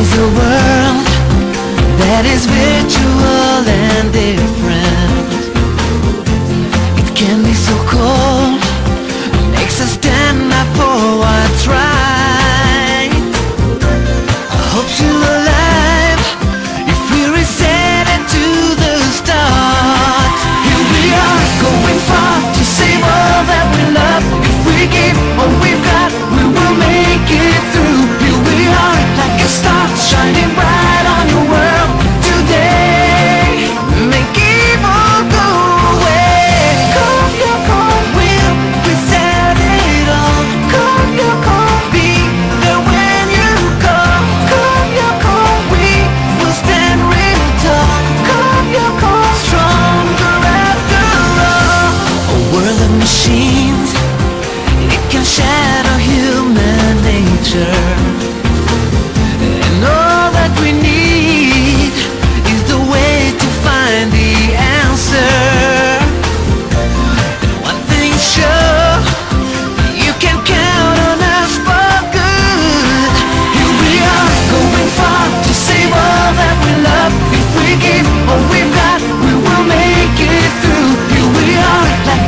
is a world that is virtual and different.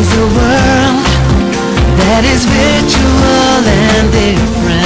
is a world that is virtual and different.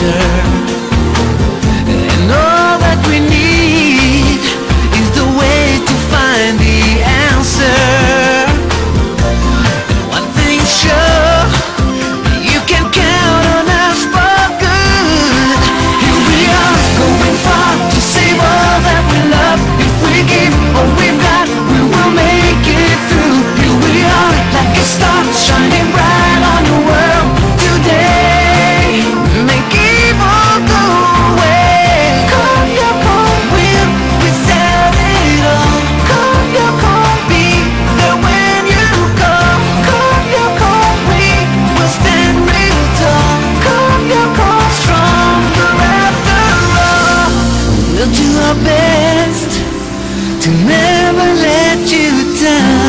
picture. best to never let you down.